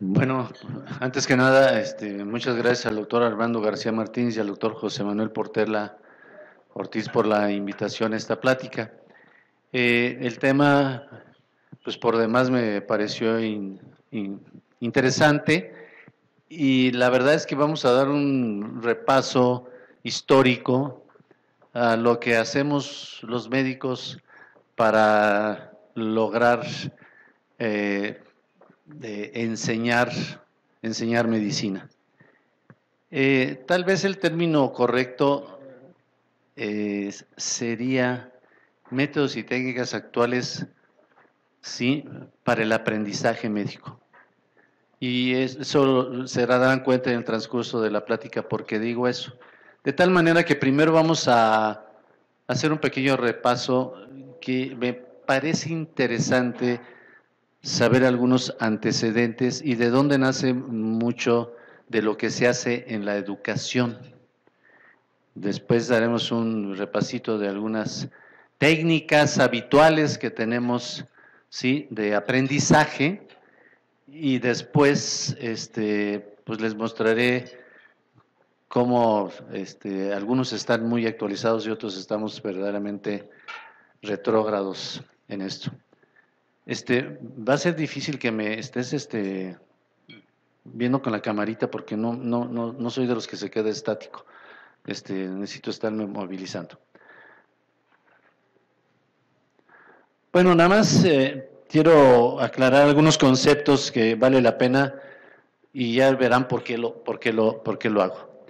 Bueno, antes que nada, este, muchas gracias al doctor Armando García Martínez y al doctor José Manuel Portela Ortiz por la invitación a esta plática. Eh, el tema, pues por demás me pareció interesante y la verdad es que vamos a dar un repaso histórico a lo que hacemos los médicos para lograr eh, de enseñar, enseñar medicina. Eh, tal vez el término correcto eh, sería métodos y técnicas actuales, sí, para el aprendizaje médico. Y eso se darán cuenta en el transcurso de la plática porque digo eso. De tal manera que primero vamos a hacer un pequeño repaso que me parece interesante saber algunos antecedentes y de dónde nace mucho de lo que se hace en la educación. Después daremos un repasito de algunas técnicas habituales que tenemos ¿sí? de aprendizaje y después este, pues les mostraré cómo este, algunos están muy actualizados y otros estamos verdaderamente retrógrados en esto. Este, va a ser difícil que me estés este, viendo con la camarita porque no, no, no, no soy de los que se queda estático. Este, necesito estarme movilizando. Bueno, nada más eh, quiero aclarar algunos conceptos que vale la pena y ya verán por qué lo, por qué lo, por qué lo hago.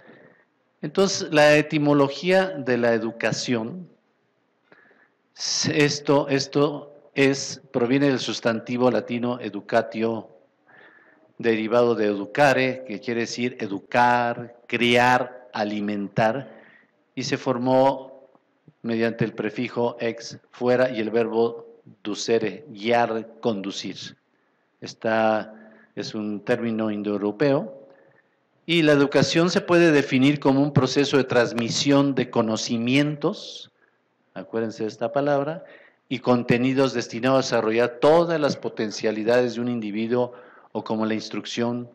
Entonces, la etimología de la educación, esto, esto es, proviene del sustantivo latino educatio, derivado de educare, que quiere decir educar, criar, alimentar, y se formó mediante el prefijo ex, fuera, y el verbo ducere, guiar, conducir. Esta es un término indoeuropeo. Y la educación se puede definir como un proceso de transmisión de conocimientos, acuérdense de esta palabra, y contenidos destinados a desarrollar todas las potencialidades de un individuo o como la instrucción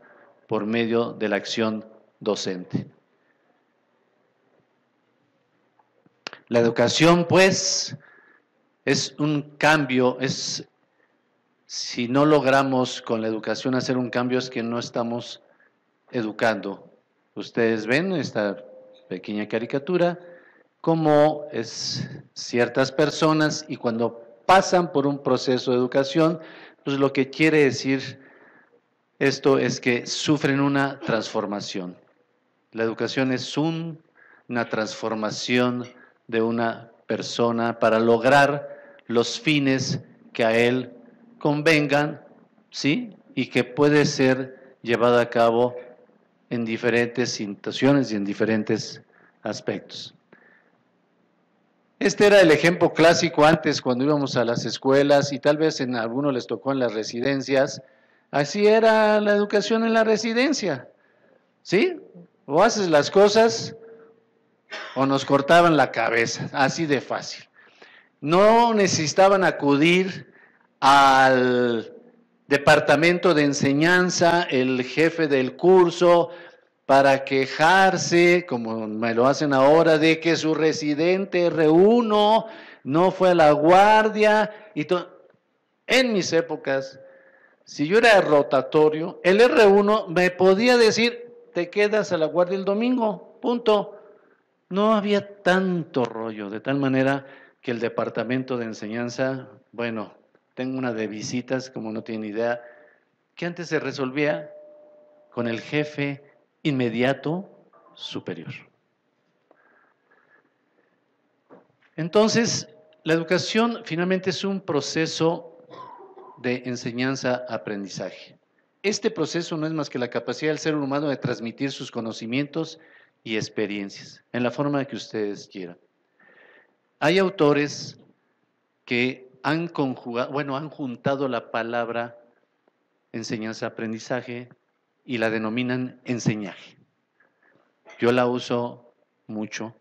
por medio de la acción docente. La educación, pues, es un cambio, es si no logramos con la educación hacer un cambio es que no estamos educando. Ustedes ven esta pequeña caricatura, como es ciertas personas y cuando pasan por un proceso de educación, pues lo que quiere decir esto es que sufren una transformación. La educación es una transformación de una persona para lograr los fines que a él convengan, ¿sí? Y que puede ser llevada a cabo en diferentes situaciones y en diferentes aspectos. Este era el ejemplo clásico antes cuando íbamos a las escuelas y tal vez en algunos les tocó en las residencias. Así era la educación en la residencia. ¿Sí? O haces las cosas o nos cortaban la cabeza, así de fácil. No necesitaban acudir al departamento de enseñanza, el jefe del curso, para quejarse, como me lo hacen ahora, de que su residente R1 no fue a la guardia. Y en mis épocas, si yo era rotatorio, el R1 me podía decir, te quedas a la guardia el domingo, punto. No había tanto rollo, de tal manera que el departamento de enseñanza, bueno, tengo una de visitas, como no tiene idea, que antes se resolvía con el jefe inmediato superior. Entonces, la educación finalmente es un proceso de enseñanza-aprendizaje. Este proceso no es más que la capacidad del ser humano de transmitir sus conocimientos y experiencias en la forma que ustedes quieran. Hay autores que han conjugado, bueno, han juntado la palabra enseñanza-aprendizaje y la denominan enseñaje. Yo la uso mucho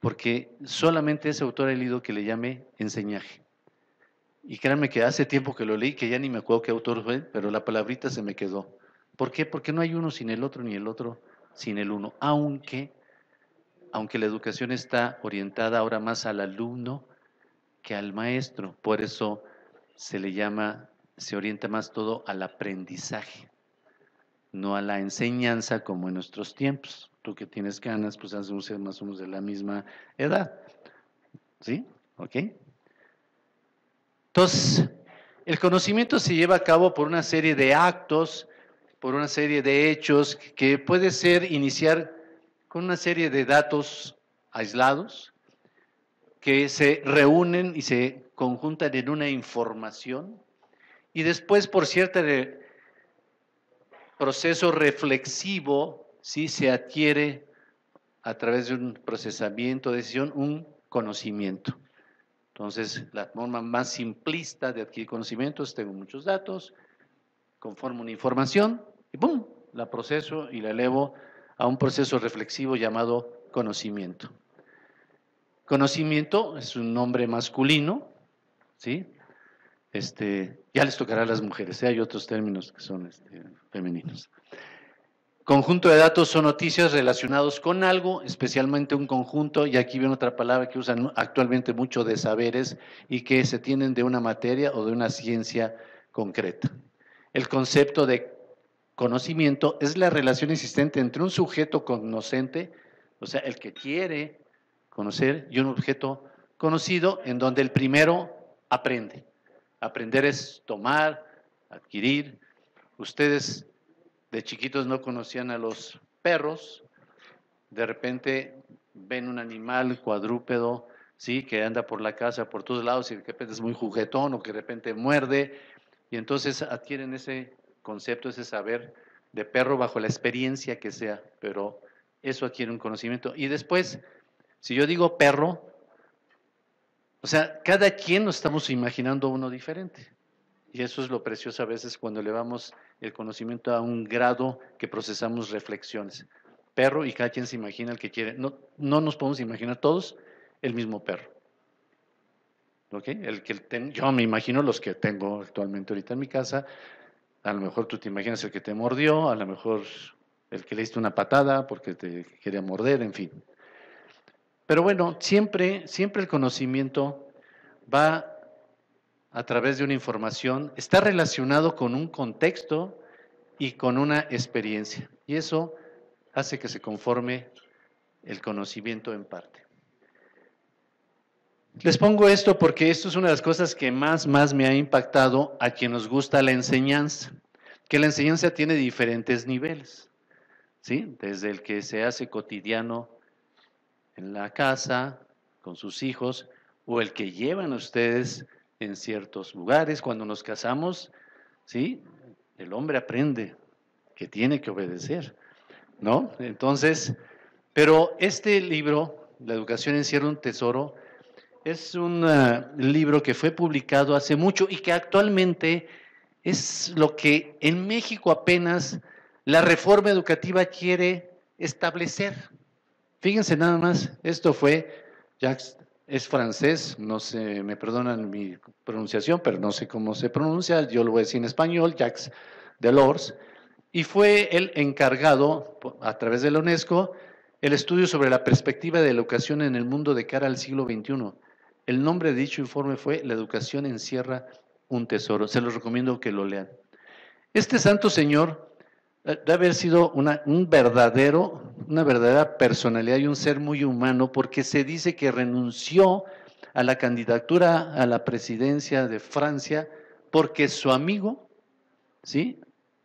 porque solamente ese autor ha leído que le llame enseñaje. Y créanme que hace tiempo que lo leí, que ya ni me acuerdo qué autor fue, pero la palabrita se me quedó. ¿Por qué? Porque no hay uno sin el otro, ni el otro sin el uno. Aunque, aunque la educación está orientada ahora más al alumno que al maestro. Por eso se le llama, se orienta más todo al aprendizaje, no a la enseñanza como en nuestros tiempos. Tú que tienes ganas, pues hacemos más o menos de la misma edad. ¿Sí? ¿Ok? Entonces, el conocimiento se lleva a cabo por una serie de actos, por una serie de hechos que puede ser iniciar con una serie de datos aislados que se reúnen y se conjuntan en una información y después por cierto proceso reflexivo sí se adquiere a través de un procesamiento de decisión un conocimiento. Entonces, la forma más simplista de adquirir conocimientos, tengo muchos datos, conformo una información y ¡pum! La proceso y la elevo a un proceso reflexivo llamado conocimiento. Conocimiento es un nombre masculino, ¿sí? Este, ya les tocará a las mujeres, ¿eh? hay otros términos que son este, femeninos. Conjunto de datos son noticias relacionados con algo, especialmente un conjunto, y aquí viene otra palabra que usan actualmente mucho de saberes y que se tienen de una materia o de una ciencia concreta. El concepto de conocimiento es la relación existente entre un sujeto conocente, o sea, el que quiere conocer, y un objeto conocido en donde el primero aprende. Aprender es tomar, adquirir. Ustedes de chiquitos no conocían a los perros, de repente ven un animal cuadrúpedo, sí, que anda por la casa, por todos lados, y de repente es muy juguetón o que de repente muerde, y entonces adquieren ese concepto, ese saber de perro bajo la experiencia que sea, pero eso adquiere un conocimiento. Y después, si yo digo perro, o sea, cada quien nos estamos imaginando uno diferente. Y eso es lo precioso a veces cuando elevamos el conocimiento a un grado que procesamos reflexiones. Perro y cada quien se imagina el que quiere. No, no nos podemos imaginar todos el mismo perro. ¿Ok? El que yo me imagino los que tengo actualmente ahorita en mi casa. A lo mejor tú te imaginas el que te mordió, a lo mejor el que le diste una patada porque te quería morder, en fin. Pero bueno, siempre, siempre el conocimiento va a través de una información, está relacionado con un contexto y con una experiencia. Y eso hace que se conforme el conocimiento en parte. Les pongo esto porque esto es una de las cosas que más, más me ha impactado a quien nos gusta la enseñanza, que la enseñanza tiene diferentes niveles, ¿sí? Desde el que se hace cotidiano en la casa, con sus hijos, o el que llevan ustedes en ciertos lugares. Cuando nos casamos, ¿sí? El hombre aprende que tiene que obedecer, ¿no? Entonces, pero este libro, La educación encierra un tesoro, es un ah, libro que fue publicado hace mucho y que actualmente es lo que en México apenas la reforma educativa quiere establecer. Fíjense nada más, esto fue Jacques es francés, no sé, me perdonan mi pronunciación, pero no sé cómo se pronuncia, yo lo voy a decir en español, Jacques Delors, y fue el encargado, a través de la UNESCO, el estudio sobre la perspectiva de la educación en el mundo de cara al siglo XXI. El nombre de dicho informe fue La educación encierra un tesoro. Se los recomiendo que lo lean. Este santo señor debe haber sido un verdadero, una verdadera personalidad y un ser muy humano, porque se dice que renunció a la candidatura a la presidencia de Francia porque su amigo, ¿sí?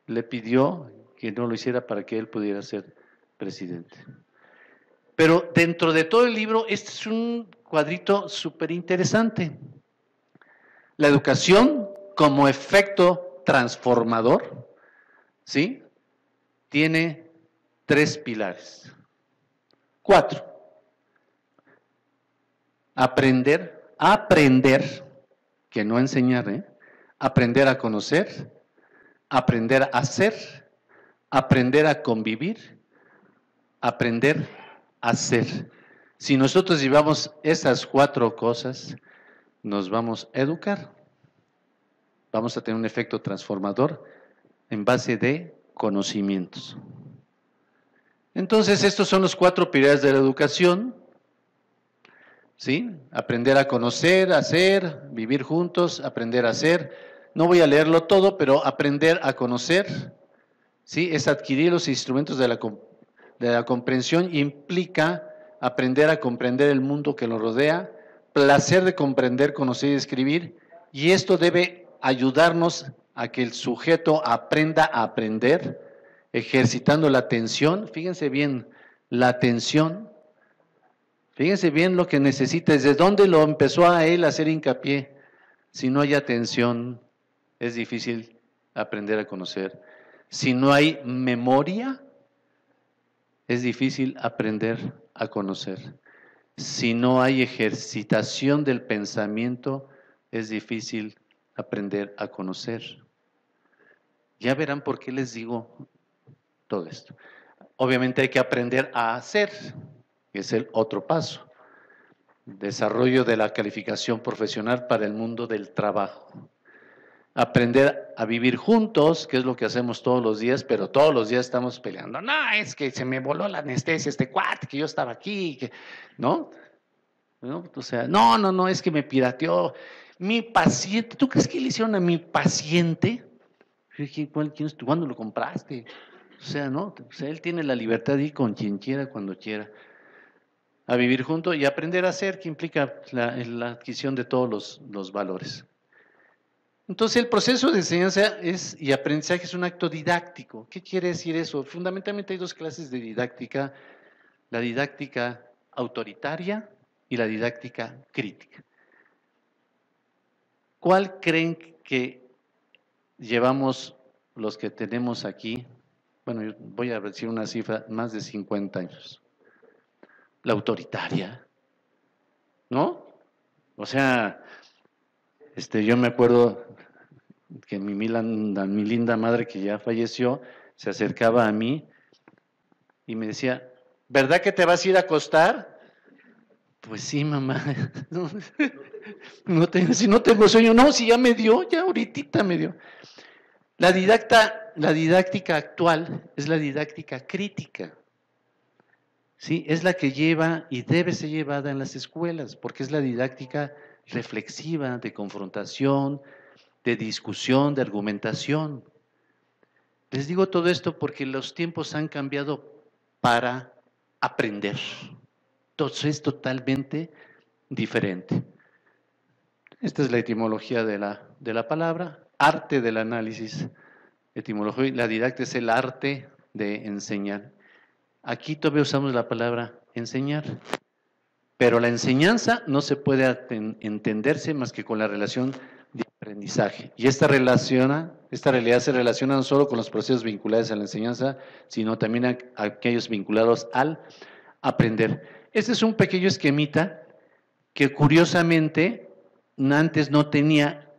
Le pidió que no lo hiciera para que él pudiera ser presidente. Pero dentro de todo el libro, este es un cuadrito súper interesante. La educación como efecto transformador, ¿sí? Tiene tres pilares. Cuatro. Aprender, aprender, que no enseñar, ¿eh? aprender a conocer, aprender a hacer, aprender a convivir, aprender a ser. Si nosotros llevamos esas cuatro cosas, nos vamos a educar. vamos a tener un efecto transformador en base de conocimientos. Entonces, estos son los cuatro pilares de la educación. ¿Sí? Aprender a conocer, hacer, vivir juntos, aprender a hacer. No voy a leerlo todo, pero aprender a conocer, ¿sí? Es adquirir los instrumentos de la, de la comprensión implica aprender a comprender el mundo que nos rodea, placer de comprender, conocer y escribir, y esto debe ayudarnos a que el sujeto aprenda a aprender, ejercitando la atención. Fíjense bien, la atención. Fíjense bien lo que necesita, desde dónde lo empezó a él a hacer hincapié. Si no hay atención, es difícil aprender a conocer. Si no hay memoria, es difícil aprender a conocer. Si no hay ejercitación del pensamiento, es difícil aprender a conocer. Ya verán por qué les digo todo esto. Obviamente hay que aprender a hacer, que es el otro paso. Desarrollo de la calificación profesional para el mundo del trabajo. Aprender a vivir juntos, que es lo que hacemos todos los días, pero todos los días estamos peleando. No, es que se me voló la anestesia, este cuate, que yo estaba aquí, que, ¿no? ¿no? O sea, no, no, no, es que me pirateó mi paciente, ¿tú crees que le hicieron a mi paciente? ¿Cuándo lo compraste? O sea, ¿no? O sea, él tiene la libertad de ir con quien quiera, cuando quiera, a vivir junto y aprender a hacer, que implica la, adquisición de todos los, los, valores. Entonces, el proceso de enseñanza es, y aprendizaje es un acto didáctico. ¿Qué quiere decir eso? Fundamentalmente hay dos clases de didáctica, la didáctica autoritaria y la didáctica crítica. ¿Cuál creen que llevamos los que tenemos aquí? Bueno, yo voy a decir una cifra, más de 50 años. La autoritaria, ¿no? O sea, este, yo me acuerdo que mi, mi linda madre que ya falleció se acercaba a mí y me decía, ¿verdad que te vas a ir a acostar? Pues sí, mamá. No, tengo, si no tengo sueño, no, si ya me dio, ya ahorita me dio. La, la didáctica actual es la didáctica crítica. ¿sí? Es la que lleva y debe ser llevada en las escuelas, porque es la didáctica reflexiva, de confrontación, de discusión, de argumentación. Les digo todo esto porque los tiempos han cambiado para aprender. Es totalmente diferente. Esta es la etimología de la, de la palabra, arte del análisis etimológico. La didacta es el arte de enseñar. Aquí todavía usamos la palabra enseñar, pero la enseñanza no se puede entenderse más que con la relación de aprendizaje. Y esta, relaciona, esta realidad se relaciona no solo con los procesos vinculados a la enseñanza, sino también a aquellos vinculados al aprender. Este es un pequeño esquemita que curiosamente antes no tenía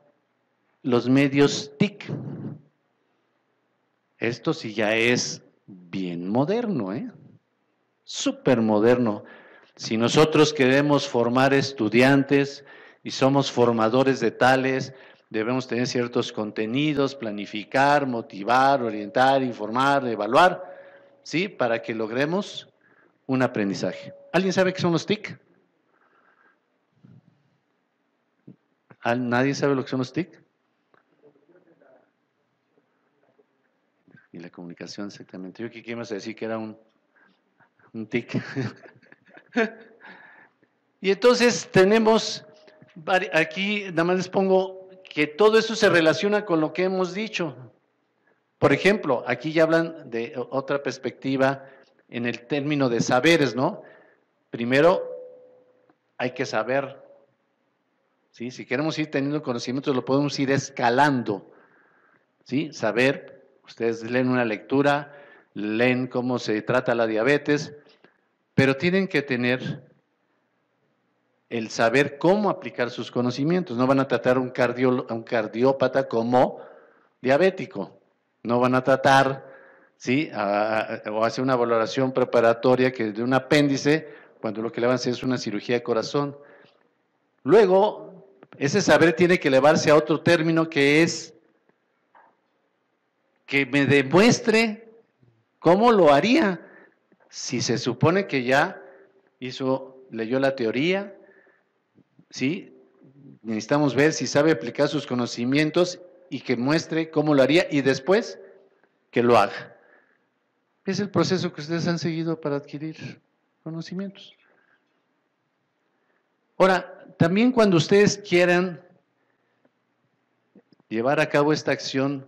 los medios TIC. Esto sí ya es bien moderno, ¿eh? Súper moderno. Si nosotros queremos formar estudiantes y somos formadores de tales, debemos tener ciertos contenidos, planificar, motivar, orientar, informar, evaluar, ¿sí? Para que logremos un aprendizaje. ¿Alguien sabe qué son los TIC? ¿Nadie sabe lo que son los TIC? Y la comunicación, exactamente. Yo aquí quiero decir que era un, un TIC. y entonces tenemos, aquí nada más les pongo que todo eso se relaciona con lo que hemos dicho. Por ejemplo, aquí ya hablan de otra perspectiva en el término de saberes, ¿no? Primero, hay que saber ¿sí? Si queremos ir teniendo conocimientos, lo podemos ir escalando. ¿sí? Saber, ustedes leen una lectura, leen cómo se trata la diabetes, pero tienen que tener el saber cómo aplicar sus conocimientos. No van a tratar a un, cardiópata como diabético. No van a tratar, ¿sí? o hacer una valoración preparatoria que de un apéndice, cuando lo que le van a hacer es una cirugía de corazón. Luego, ese saber tiene que elevarse a otro término que es que me demuestre cómo lo haría si se supone que ya hizo, leyó la teoría, ¿sí? Necesitamos ver si sabe aplicar sus conocimientos y que muestre cómo lo haría y después que lo haga. Es el proceso que ustedes han seguido para adquirir conocimientos. Ahora, también cuando ustedes quieran llevar a cabo esta acción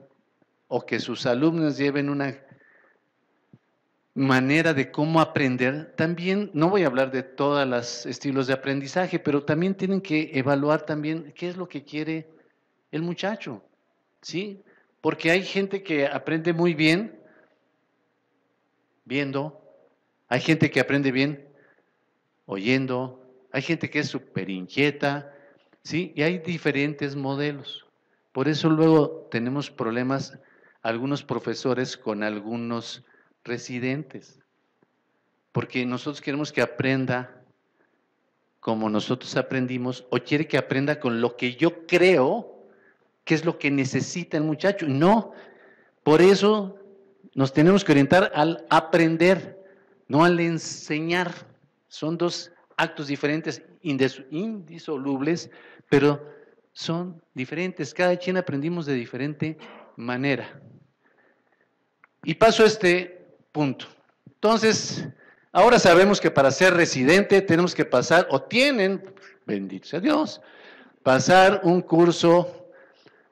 o que sus alumnos lleven una manera de cómo aprender, también, no voy a hablar de todos los estilos de aprendizaje, pero también tienen que evaluar también qué es lo que quiere el muchacho, ¿sí? Porque hay gente que aprende muy bien viendo, hay gente que aprende bien oyendo, hay gente que es súper inquieta, ¿sí? Y hay diferentes modelos. Por eso luego tenemos problemas, algunos profesores con algunos residentes, porque nosotros queremos que aprenda como nosotros aprendimos, o quiere que aprenda con lo que yo creo que es lo que necesita el muchacho. No, por eso nos tenemos que orientar al aprender, no al enseñar. Son dos actos diferentes, indisolubles, pero son diferentes. Cada quien aprendimos de diferente manera. Y paso a este punto. Entonces, ahora sabemos que para ser residente tenemos que pasar, o tienen, bendito sea Dios, pasar un curso,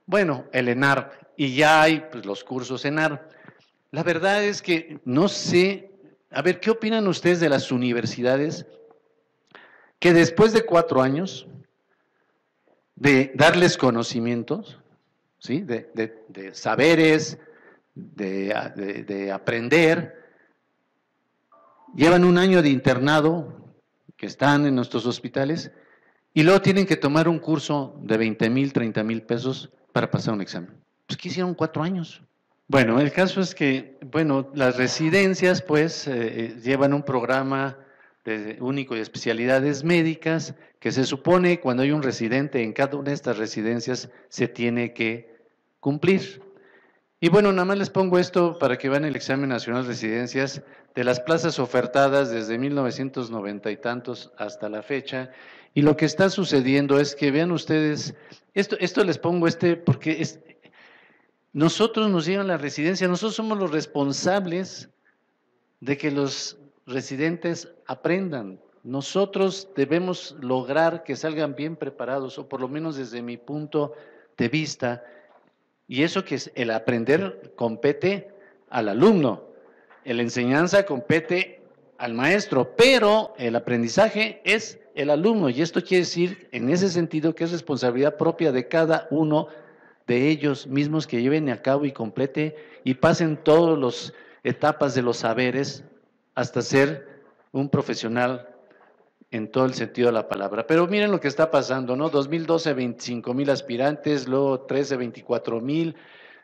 bueno, el ENAR, y ya hay pues, los cursos ENAR. La verdad es que no sé, a ver, ¿qué opinan ustedes de las universidades? que después de cuatro años de darles conocimientos, ¿sí? de, saberes, de, aprender, llevan un año de internado que están en nuestros hospitales y luego tienen que tomar un curso de 20 mil, 30 mil pesos para pasar un examen. Pues ¿qué hicieron cuatro años? Bueno, el caso es que, bueno, las residencias pues eh, eh, llevan un programa de único y especialidades médicas, que se supone cuando hay un residente en cada una de estas residencias se tiene que cumplir. Y bueno, nada más les pongo esto para que vean el examen nacional de residencias de las plazas ofertadas desde 1990 y tantos hasta la fecha. Y lo que está sucediendo es que vean ustedes, esto, esto les pongo este porque es, nosotros nos llevan la residencia, nosotros somos los responsables de que los residentes aprendan. Nosotros debemos lograr que salgan bien preparados, o por lo menos desde mi punto de vista, y eso que es el aprender compete al alumno, la enseñanza compete al maestro, pero el aprendizaje es el alumno, y esto quiere decir, en ese sentido, que es responsabilidad propia de cada uno de ellos mismos que lleven a cabo y complete y pasen todas las etapas de los saberes hasta ser un profesional en todo el sentido de la palabra. Pero miren lo que está pasando, ¿no? 2012, 25 mil aspirantes, luego 13, 24 mil,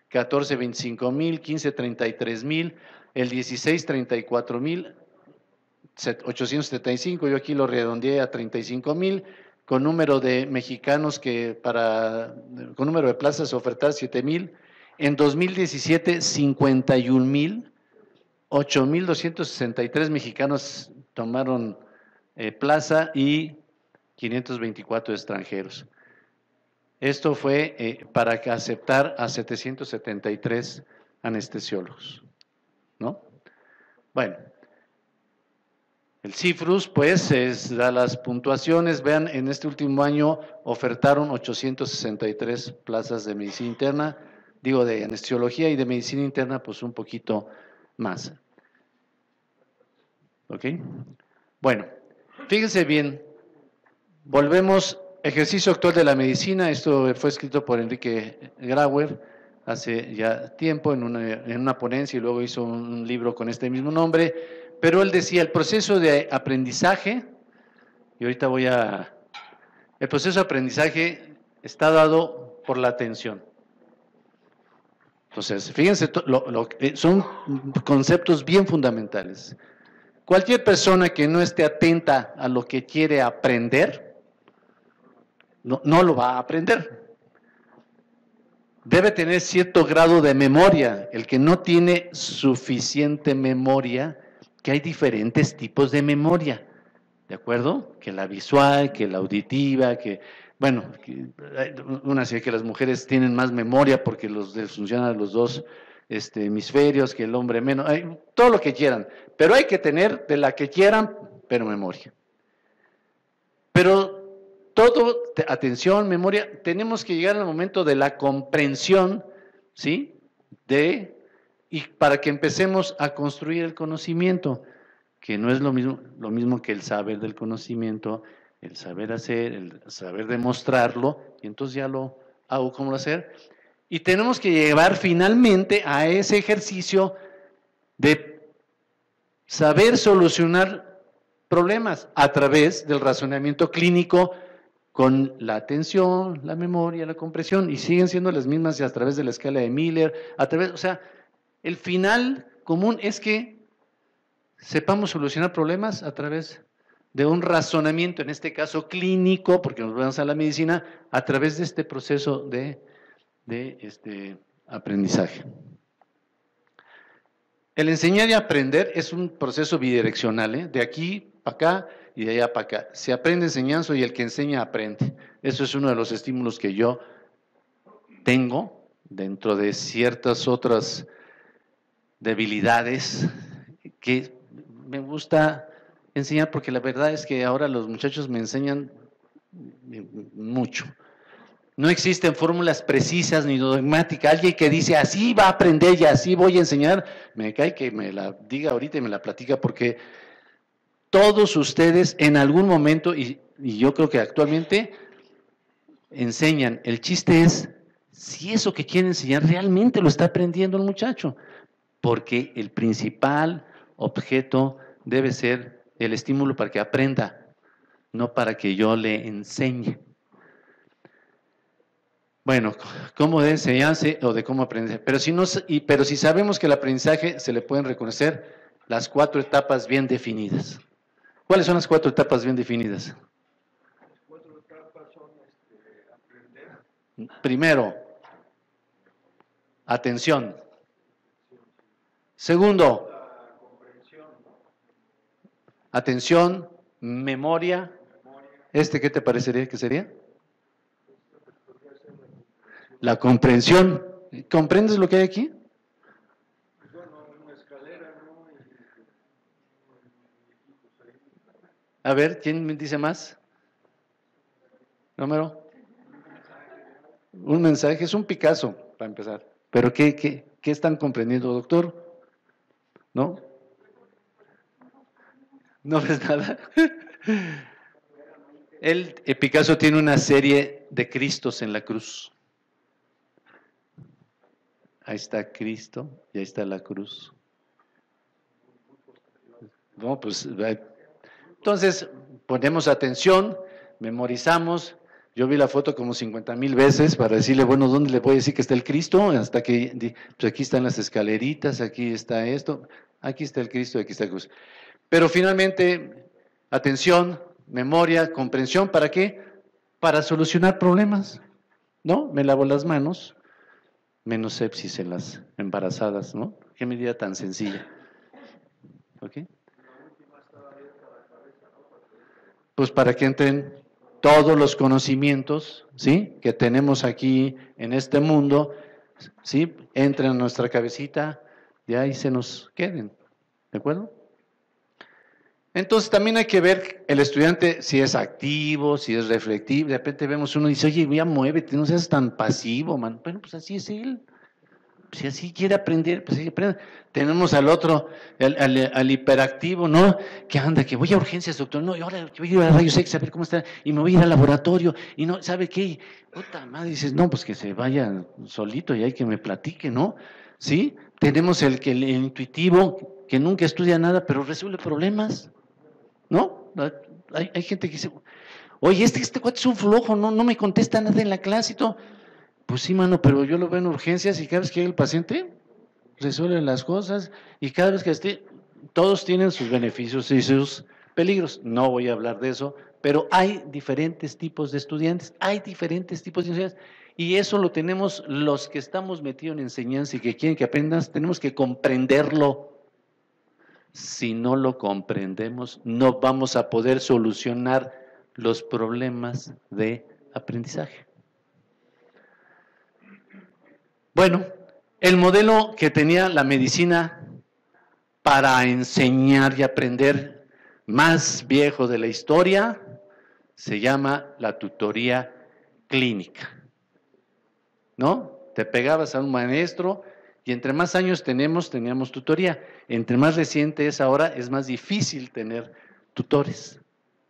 14, 25 mil, 15, 33 mil, el 16, 34 mil, 875, yo aquí lo redondeé a 35 mil, con número de mexicanos que para, con número de plazas ofertadas 7 mil, en 2017 51 mil, 8.263 mexicanos tomaron eh, plaza y 524 extranjeros. Esto fue eh, para aceptar a 773 anestesiólogos. ¿No? Bueno, el CIFRUS, pues, es, da las puntuaciones. Vean, en este último año ofertaron 863 plazas de medicina interna, digo, de anestesiología y de medicina interna, pues un poquito más. ¿Ok? Bueno, fíjense bien, volvemos, ejercicio actual de la medicina, esto fue escrito por Enrique Grauer hace ya tiempo en una, en una ponencia y luego hizo un libro con este mismo nombre, pero él decía, el proceso de aprendizaje, y ahorita voy a... El proceso de aprendizaje está dado por la atención. Entonces, fíjense, eh, son conceptos bien fundamentales. Cualquier persona que no esté atenta a lo que quiere aprender, no, no lo va a aprender. Debe tener cierto grado de memoria. El que no tiene suficiente memoria, que hay diferentes tipos de memoria, ¿de acuerdo? Que la visual, que la auditiva, que, bueno, una serie que las mujeres tienen más memoria porque los funcionan los dos este, hemisferios, que el hombre menos, todo lo que quieran, pero hay que tener de la que quieran, pero memoria. Pero todo, atención, memoria, tenemos que llegar al momento de la comprensión, ¿sí? De, y para que empecemos a construir el conocimiento, que no es lo mismo, lo mismo que el saber del conocimiento, el saber hacer, el saber demostrarlo, y entonces ya lo hago como lo hacer, y tenemos que llevar finalmente a ese ejercicio de saber solucionar problemas a través del razonamiento clínico con la atención, la memoria, la comprensión, y siguen siendo las mismas a través de la escala de Miller, a través, o sea, el final común es que sepamos solucionar problemas a través de un razonamiento, en este caso clínico, porque nos vamos a la medicina, a través de este proceso de este aprendizaje. El enseñar y aprender es un proceso bidireccional, ¿eh? de aquí para acá y de allá para acá. Se aprende enseñanza y el que enseña aprende. Eso es uno de los estímulos que yo tengo dentro de ciertas otras debilidades que me gusta enseñar porque la verdad es que ahora los muchachos me enseñan mucho. No existen fórmulas precisas ni dogmáticas. Alguien que dice así va a aprender y así voy a enseñar, me cae que me la diga ahorita y me la platica porque todos ustedes en algún momento, y, yo creo que actualmente, enseñan. El chiste es si eso que quiere enseñar realmente lo está aprendiendo el muchacho. Porque el principal objeto debe ser el estímulo para que aprenda, no para que yo le enseñe. Bueno, cómo de enseñanza o de cómo aprender. Pero si, no, si sabemos que el aprendizaje se le pueden reconocer las cuatro etapas bien definidas. ¿Cuáles son las cuatro etapas bien definidas? Las cuatro etapas son este, aprender. Primero, atención. Segundo, atención, memoria. ¿Este qué te parecería que sería? La comprensión. ¿Comprendes lo que hay aquí? A ver, ¿quién me dice más? Número. Un mensaje, es un Picasso, para empezar. Pero ¿qué, qué, qué están comprendiendo, doctor? ¿No? ¿No ves nada? El Picasso tiene una serie de Cristos en la cruz. Ahí está Cristo y ahí está la cruz. No, pues, entonces ponemos atención, memorizamos. Yo vi la foto como 50 mil veces para decirle, bueno, ¿dónde le voy decir que está el Cristo? Hasta que, pues aquí están las escaleritas, aquí está esto, aquí está el Cristo, aquí está la cruz. Pero finalmente, atención, memoria, comprensión, ¿para qué? Para solucionar problemas. ¿No? Me lavo las manos, menos sepsis en las embarazadas, ¿no? Qué medida tan sencilla. ¿Ok? Pues para que entren todos los conocimientos, ¿sí? Que tenemos aquí en este mundo, ¿sí? Entren en nuestra cabecita y ahí se nos queden, ¿de acuerdo? Entonces también hay que ver el estudiante si es activo, si es reflectivo. De repente vemos uno y dice, oye, ya muévete, no seas tan pasivo, man. Bueno, pues así es él. Si así quiere aprender, pues así aprende. Tenemos al otro, al, hiperactivo, ¿no? Que anda, que voy a urgencias, doctor. No, y ahora voy a ir a rayos X a ver cómo está. Y me voy a ir al laboratorio. Y no, ¿sabe qué? Puta madre, dices, no, pues que se vaya solito y hay que me platique, ¿no? ¿Sí? Tenemos el, que el intuitivo, que nunca estudia nada, pero resuelve problemas. ¿No? Hay, gente que dice, oye, este, este cuate es un flojo, no, no me contesta nada en la clase y todo. Pues sí, mano, pero yo lo veo en urgencias y cada vez que hay el paciente, resuelve las cosas y cada vez que esté, todos tienen sus beneficios y sus peligros. No voy a hablar de eso, pero hay diferentes tipos de estudiantes, hay diferentes tipos de estudiantes. Y eso lo tenemos los que estamos metidos en enseñanza y que quieren que aprendas, tenemos que comprenderlo. Si no lo comprendemos, no vamos a poder solucionar los problemas de aprendizaje. Bueno, el modelo que tenía la medicina para enseñar y aprender más viejo de la historia se llama la tutoría clínica. ¿no? Te pegabas a un maestro y entre más años tenemos, teníamos tutoría. Entre más reciente es ahora, es más difícil tener tutores,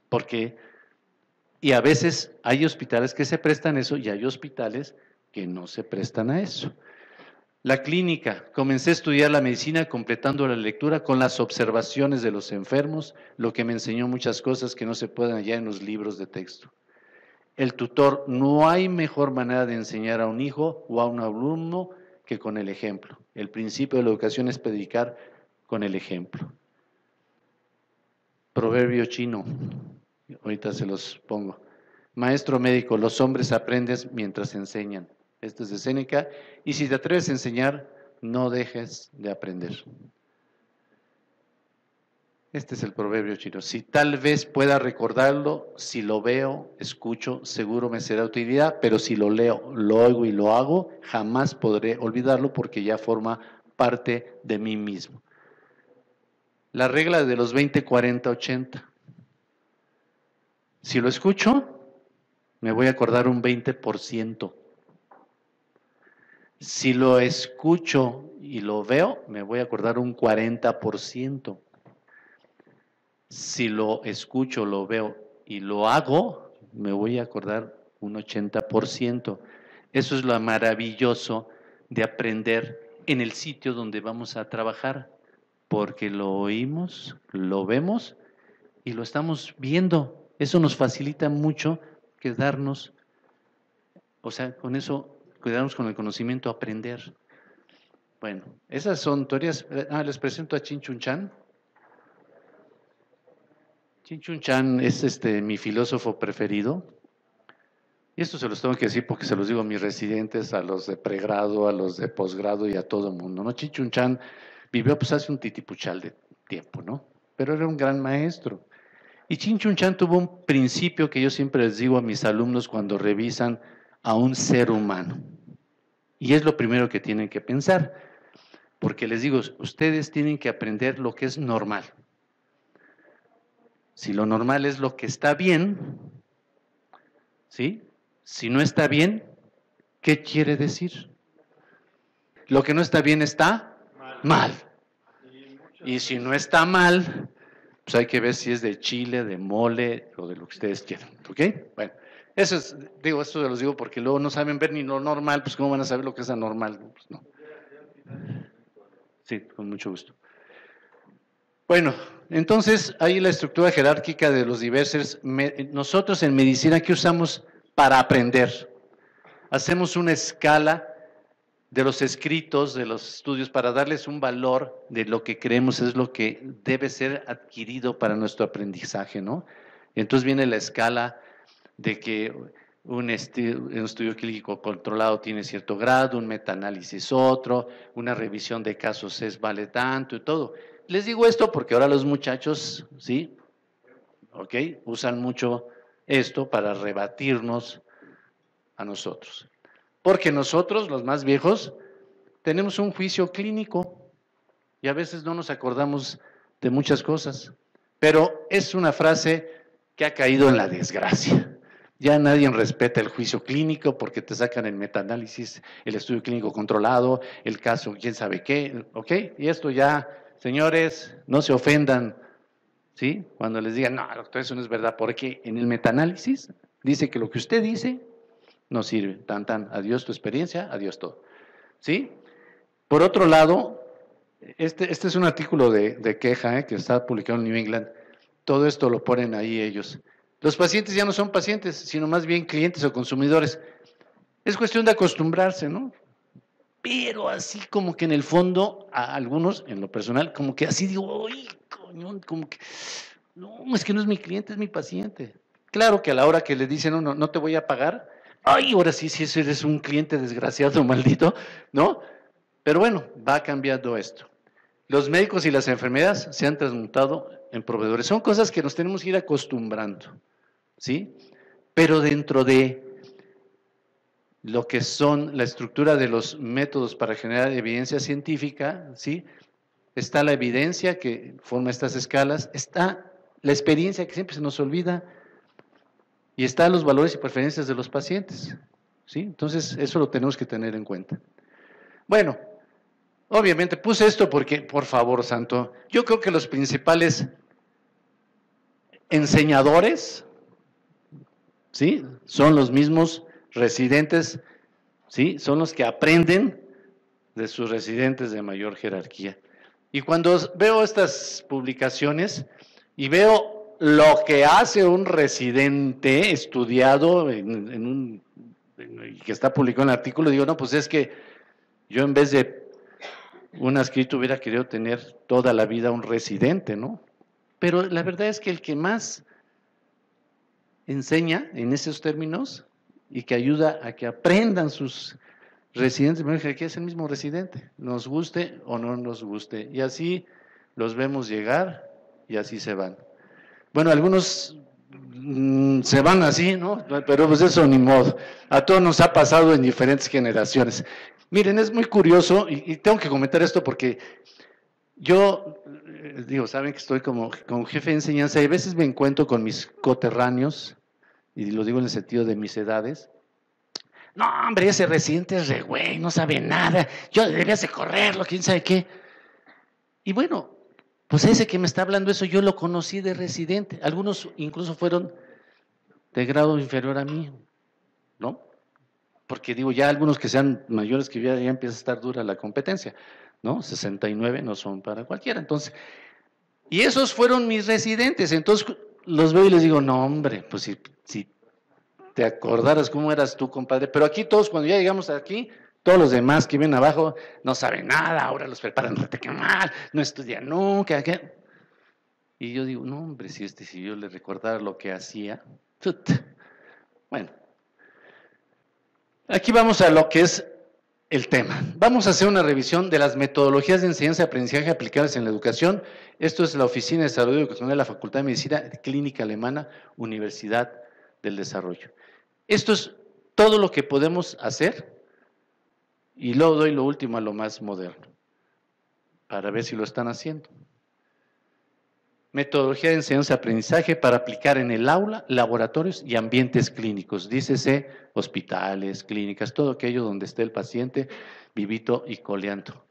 porque, y a veces hay hospitales que se prestan eso y hay hospitales que no se prestan a eso. La clínica, comencé a estudiar la medicina completando la lectura con las observaciones de los enfermos, lo que me enseñó muchas cosas que no se pueden hallar en los libros de texto el tutor, no hay mejor manera de enseñar a un hijo o a un alumno que con el ejemplo. El principio de la educación es predicar con el ejemplo. Proverbio chino, ahorita se los pongo. Maestro médico, los hombres aprenden mientras enseñan. Esto es de Séneca. Y si te atreves a enseñar, no dejes de aprender. Este es el proverbio chino. Si tal vez pueda recordarlo, si lo veo, escucho, seguro me será utilidad, pero si lo leo, lo oigo y lo hago, jamás podré olvidarlo porque ya forma parte de mí mismo. La regla de los 20, 40, 80. Si lo escucho, me voy a acordar un 20%. Si lo escucho y lo veo, me voy a acordar un 40% si lo escucho, lo veo y lo hago, me voy a acordar un 80%. Eso es lo maravilloso de aprender en el sitio donde vamos a trabajar, porque lo oímos, lo vemos y lo estamos viendo. Eso nos facilita mucho quedarnos, o sea, con eso, quedarnos con el conocimiento, aprender. Bueno, esas son teorías. Ah, les presento a Chinchunchan. Chin Chan es este, mi filósofo preferido. Y esto se los tengo que decir porque se los digo a mis residentes, a los de pregrado, a los de posgrado y a todo el mundo. ¿no? Chin Chan vivió pues hace un titipuchal de tiempo, ¿no? Pero era un gran maestro. Y Chin Chan tuvo un principio que yo siempre les digo a mis alumnos cuando revisan a un ser humano. Y es lo primero que tienen que pensar. Porque les digo, ustedes tienen que aprender lo que es normal. Si lo normal es lo que está bien, ¿sí? Si no está bien, ¿qué quiere decir? Lo que no está bien está mal. Y si no está mal, pues hay que ver si es de chile, de mole o de lo que ustedes quieran. ¿Ok? Bueno, eso es, digo, esto se los digo porque luego no saben ver ni lo normal, pues ¿cómo van a saber lo que es anormal? Pues no. Sí, con mucho gusto. Bueno, entonces ahí la estructura jerárquica de los diversos. Nosotros en medicina, ¿qué usamos para aprender? Hacemos una escala de los escritos, de los estudios, para darles un valor de lo que creemos es lo que debe ser adquirido para nuestro aprendizaje, ¿no? Entonces viene la escala de que un, estudio clínico controlado tiene cierto grado, un metaanálisis otro, una revisión de casos es vale tanto y todo. Les digo esto porque ahora los muchachos, ¿sí? ¿Ok? Usan mucho esto para rebatirnos a nosotros. Porque nosotros, los más viejos, tenemos un juicio clínico y a veces no nos acordamos de muchas cosas. Pero es una frase que ha caído en la desgracia. Ya nadie respeta el juicio clínico porque te sacan el metaanálisis, el estudio clínico controlado, el caso, quién sabe qué, ¿ok? Y esto ya Señores, no se ofendan, ¿sí? Cuando les digan, no, doctor, eso no es verdad, porque en el metaanálisis dice que lo que usted dice no sirve. Tan, tan, adiós tu experiencia, adiós todo. ¿Sí? Por otro lado, este, este es un artículo de, queja ¿eh? que está publicado en New England. Todo esto lo ponen ahí ellos. Los pacientes ya no son pacientes, sino más bien clientes o consumidores. Es cuestión de acostumbrarse, ¿no? pero así como que en el fondo, a algunos, en lo personal, como que así digo, uy, coño, como que No, es que no es mi cliente, es mi paciente. Claro que a la hora que le dicen uno, no te voy a pagar, ay, ahora sí, si sí, eres un cliente desgraciado, maldito, ¿no? Pero bueno, va cambiando esto. Los médicos y las enfermedades se han transmutado en proveedores. Son cosas que nos tenemos que ir acostumbrando, ¿sí? Pero dentro de lo que son la estructura de los métodos para generar evidencia científica, ¿sí? Está la evidencia que forma estas escalas, está la experiencia que siempre se nos olvida y están los valores y preferencias de los pacientes, ¿sí? Entonces, eso lo tenemos que tener en cuenta. Bueno, obviamente puse esto porque, por favor, Santo, yo creo que los principales enseñadores, ¿sí? Son los mismos residentes, ¿sí? Son los que aprenden de sus residentes de mayor jerarquía. Y cuando veo estas publicaciones y veo lo que hace un residente estudiado en, un que está publicado en el artículo, digo, no, pues es que yo en vez de un escrito hubiera querido tener toda la vida un residente, ¿no? Pero la verdad es que el que más enseña en esos términos y que ayuda a que aprendan sus residentes, que es el mismo residente, nos guste o no nos guste. Y así los vemos llegar y así se van. Bueno, algunos se van así, ¿no? Pero pues eso ni modo. A todos nos ha pasado en diferentes generaciones. Miren, es muy curioso y, tengo que comentar esto porque yo, eh, digo, saben que estoy como, como jefe de enseñanza y a veces me encuentro con mis coterráneos y lo digo en el sentido de mis edades, no, hombre, ese residente es re güey, no sabe nada, yo debería de correrlo, quién sabe qué. Y bueno, pues ese que me está hablando eso, yo lo conocí de residente. Algunos incluso fueron de grado inferior a mí, ¿no? Porque digo, ya algunos que sean mayores que ya, empieza a estar dura la competencia, ¿no? 69 no son para cualquiera. Entonces, y esos fueron mis residentes. Entonces, los veo y les digo, no, hombre, pues si, si te acordaras cómo eras tú, compadre. Pero aquí todos, cuando ya llegamos aquí, todos los demás que vienen abajo no saben nada, ahora los preparan que mal, no estudian nunca. Y yo digo, no, hombre, si este, si yo le recordara lo que hacía. Bueno, aquí vamos a lo que es el tema. Vamos a hacer una revisión de las metodologías de enseñanza y aprendizaje aplicadas en la educación. Esto es la Oficina de Desarrollo Educacional de la Facultad de Medicina Clínica Alemana, Universidad del Desarrollo. Esto es todo lo que podemos hacer y luego doy lo último a lo más moderno, para ver si lo están haciendo. Metodología de enseñanza y aprendizaje para aplicar en el aula, laboratorios y ambientes clínicos. Dícese hospitales, clínicas, todo aquello donde esté el paciente vivito y coleando.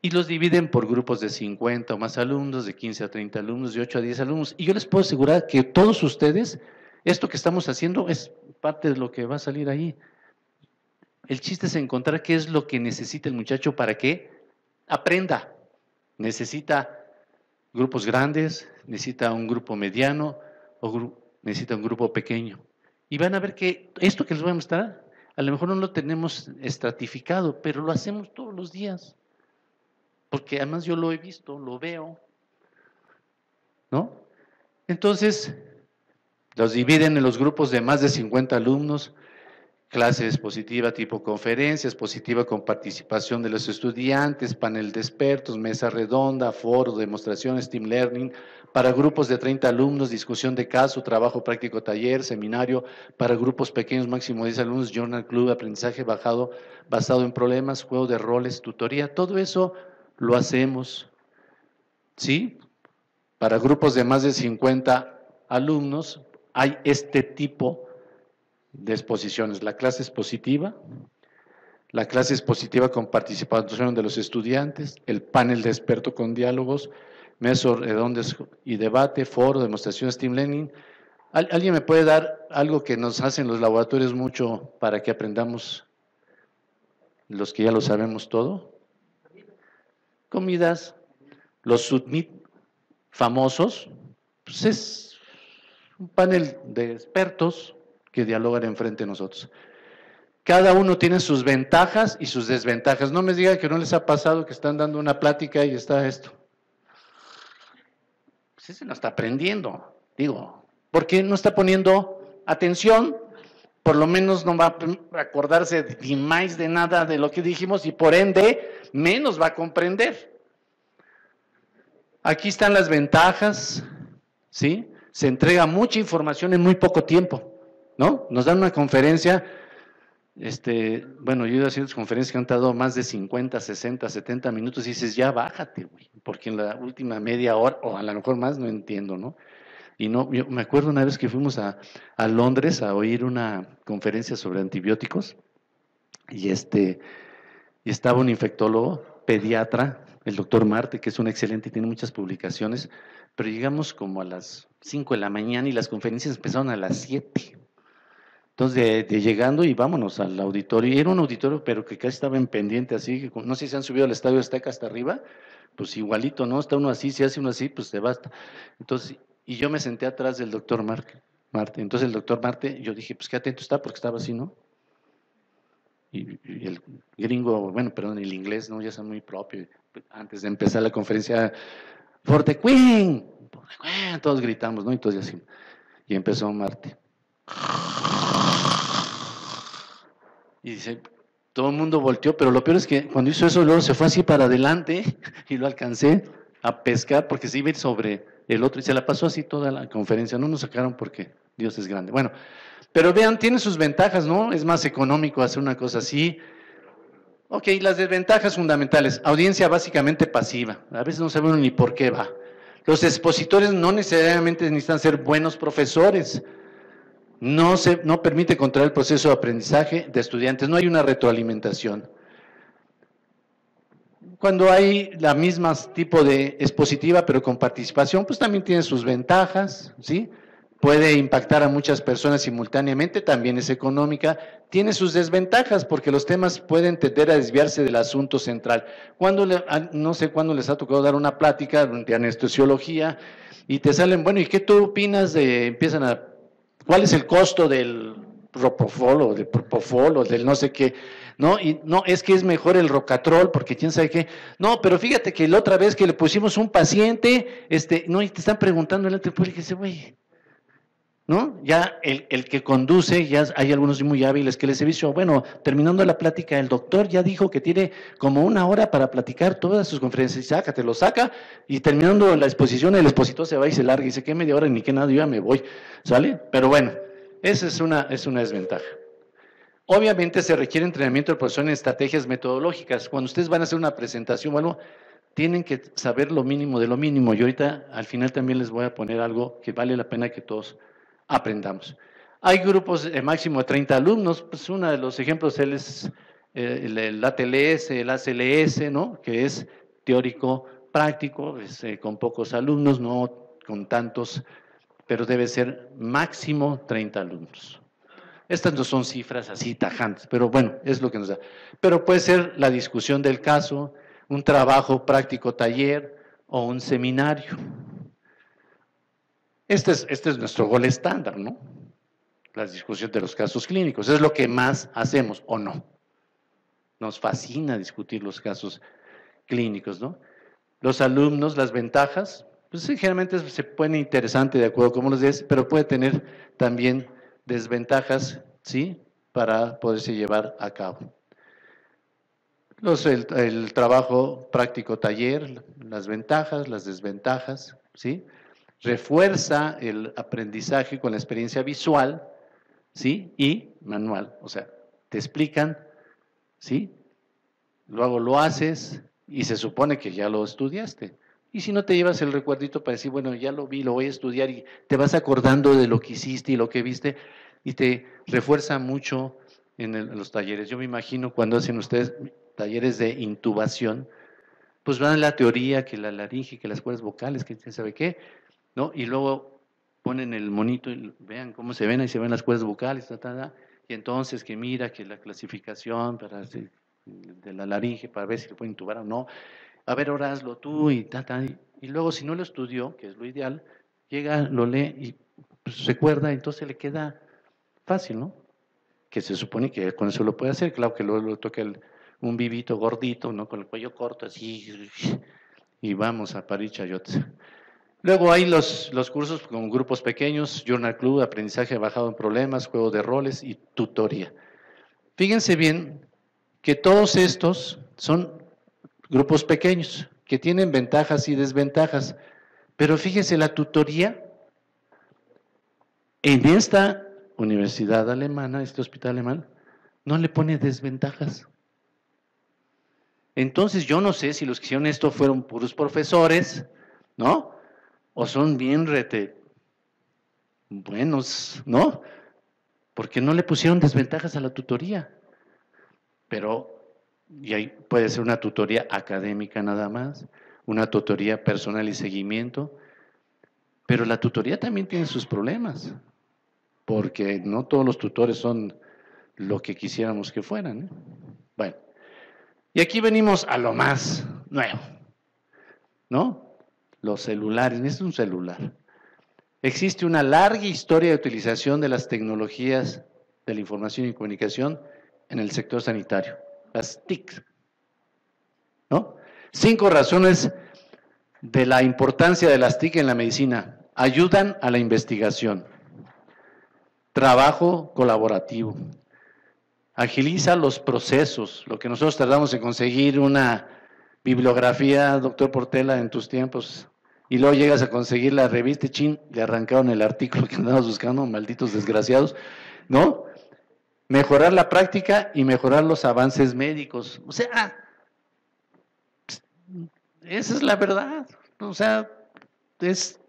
Y los dividen por grupos de 50 o más alumnos, de 15 a 30 alumnos, de 8 a 10 alumnos. Y yo les puedo asegurar que todos ustedes, esto que estamos haciendo es parte de lo que va a salir ahí. El chiste es encontrar qué es lo que necesita el muchacho para que aprenda. Necesita grupos grandes, necesita un grupo mediano o necesita un grupo pequeño. Y van a ver que esto que les voy a mostrar, a lo mejor no lo tenemos estratificado, pero lo hacemos todos los días. Porque además yo lo he visto, lo veo. ¿No? Entonces, los dividen en los grupos de más de 50 alumnos clase expositiva tipo conferencia, expositiva con participación de los estudiantes, panel de expertos, mesa redonda, foro, demostraciones, team learning, para grupos de 30 alumnos, discusión de caso, trabajo práctico, taller, seminario, para grupos pequeños, máximo 10 alumnos, journal club, aprendizaje bajado, basado en problemas, juego de roles, tutoría, todo eso lo hacemos, ¿sí? Para grupos de más de 50 alumnos hay este tipo de exposiciones. La clase expositiva, la clase expositiva con participación de los estudiantes, el panel de experto con diálogos, mesas redondas y debate, foro, demostraciones, team learning. ¿Alguien me puede dar algo que nos hacen los laboratorios mucho para que aprendamos los que ya lo sabemos todo? Comidas, los submit famosos, pues es un panel de expertos que dialogan enfrente de nosotros. Cada uno tiene sus ventajas y sus desventajas. No me digan que no les ha pasado que están dando una plática y está esto. pues ese no está aprendiendo, digo, porque no está poniendo atención, por lo menos no va a acordarse ni más de nada de lo que dijimos y por ende menos va a comprender. Aquí están las ventajas, ¿sí? Se entrega mucha información en muy poco tiempo, ¿no? Nos dan una conferencia, este, bueno, yo he ido haciendo conferencias que han tardado más de 50, 60, 70 minutos y dices, ya bájate, güey, porque en la última media hora, o a lo mejor más, no entiendo, ¿no? Y no, yo me acuerdo una vez que fuimos a, a Londres a oír una conferencia sobre antibióticos y este, y estaba un infectólogo, pediatra, el doctor Marte, que es un excelente y tiene muchas publicaciones, pero llegamos como a las 5 de la mañana y las conferencias empezaron a las 7. Entonces, de, llegando y vámonos al auditorio, y era un auditorio, pero que casi estaba en pendiente, así, no sé si se han subido al estadio Azteca hasta arriba, pues igualito, ¿no? Está uno así, si hace uno así, pues te basta. Entonces, y yo me senté atrás del doctor Marte. Entonces el doctor Marte, yo dije, pues qué atento está, porque estaba así, ¿no? Y, el gringo, bueno, perdón, el inglés, ¿no? Ya son muy propio. Antes de empezar la conferencia, Forte Queen, todos gritamos, ¿no? Y todos así. Y empezó Marte. Y dice, todo el mundo volteó, pero lo peor es que cuando hizo eso, luego se fue así para adelante y lo alcancé a pescar porque se iba a ir sobre el otro, y se la pasó así toda la conferencia, no nos sacaron porque Dios es grande. Bueno, pero vean, tiene sus ventajas, ¿no? Es más económico hacer una cosa así. Ok, las desventajas fundamentales. Audiencia básicamente pasiva. A veces no sabemos ni por qué va. Los expositores no necesariamente necesitan ser buenos profesores. No, se, no permite controlar el proceso de aprendizaje de estudiantes. No hay una retroalimentación cuando hay la misma tipo de expositiva, pero con participación, pues también tiene sus ventajas, ¿sí? Puede impactar a muchas personas simultáneamente, también es económica, tiene sus desventajas porque los temas pueden tender a desviarse del asunto central. Cuando no sé cuándo les ha tocado dar una plática de anestesiología y te salen, bueno, ¿y qué tú opinas de, empiezan a, cuál es el costo del propofol o del propofol o del no sé qué? ¿no? Y no, es que es mejor el rocatrol, porque quién sabe qué. No, pero fíjate que la otra vez que le pusimos un paciente, este, no, y te están preguntando el público y dice, güey, ¿no? Ya el, el, que conduce, ya hay algunos muy hábiles que les he visto, bueno, terminando la plática, el doctor ya dijo que tiene como una hora para platicar todas sus conferencias, y saca, te lo saca, y terminando la exposición, el expositor se va y se larga, y dice, ¿qué media hora ni qué nada? Yo ya me voy, ¿sale? Pero bueno, esa es una, es una desventaja. Obviamente se requiere entrenamiento del profesor en estrategias metodológicas. Cuando ustedes van a hacer una presentación o algo, tienen que saber lo mínimo de lo mínimo. Y ahorita al final también les voy a poner algo que vale la pena que todos aprendamos. Hay grupos de máximo de 30 alumnos, pues uno de los ejemplos es eh, el, ATLS, el ACLS, ¿no? que es teórico práctico, eh, con pocos alumnos, no con tantos, pero debe ser máximo 30 alumnos. Estas no son cifras así tajantes, pero bueno, es lo que nos da. Pero puede ser la discusión del caso, un trabajo práctico taller o un seminario. Este es, este es nuestro gol estándar, ¿no? La discusión de los casos clínicos. Es lo que más hacemos, ¿o no? Nos fascina discutir los casos clínicos, ¿no? Los alumnos, las ventajas, pues generalmente se pone interesante de acuerdo con los días, pero puede tener también desventajas, ¿sí? Para poderse llevar a cabo. El, trabajo práctico taller, las ventajas, las desventajas, ¿sí? Refuerza el aprendizaje con la experiencia visual, ¿sí? Y manual, o sea, te explican, ¿sí? Luego lo haces y se supone que ya lo estudiaste. Y si no te llevas el recuerdito para decir, bueno, ya lo vi, lo voy a estudiar y te vas acordando de lo que hiciste y lo que viste y te refuerza mucho en, los talleres. Yo me imagino cuando hacen ustedes talleres de intubación, pues van a la teoría que la laringe, que las cuerdas vocales, que quién sabe qué, ¿no? Y luego ponen el monito y vean cómo se ven, ahí se ven las cuerdas vocales, y entonces que mira que la clasificación para, de la laringe para ver si le pueden intubar o no a ver, ahora hazlo tú y ta, Y luego, si no lo estudió, que es lo ideal, llega, lo lee y pues, recuerda, entonces le queda fácil, ¿no? Que se supone que con eso lo puede hacer. Claro que luego lo toca un vivito gordito, ¿no? Con el cuello corto, así, y vamos a parir chayotes. Luego hay los, cursos con grupos pequeños, Journal Club, aprendizaje bajado en problemas, juego de roles y tutoría. Fíjense bien que todos estos son grupos pequeños, que tienen ventajas y desventajas. Pero fíjense, la tutoría en esta universidad alemana, este hospital alemán, no le pone desventajas. Entonces yo no sé si los que hicieron esto fueron puros profesores, ¿no? O son bien rete buenos, ¿no? Porque no le pusieron desventajas a la tutoría. Pero y ahí puede ser una tutoría académica nada más, una tutoría personal y seguimiento, pero la tutoría también tiene sus problemas, porque no todos los tutores son lo que quisiéramos que fueran. ¿eh? Bueno, y aquí venimos a lo más nuevo, ¿no? Los celulares, es un celular. Existe una larga historia de utilización de las tecnologías de la información y comunicación en el sector sanitario las TIC. ¿No? Cinco razones de la importancia de las TIC en la medicina. Ayudan a la investigación. Trabajo colaborativo. Agiliza los procesos. Lo que nosotros tardamos en conseguir una bibliografía, doctor Portela, en tus tiempos, y luego llegas a conseguir la revista, chin, le arrancaron el artículo que andabas buscando, malditos desgraciados, ¿no? mejorar la práctica y mejorar los avances médicos. O sea, esa es la verdad. O sea, es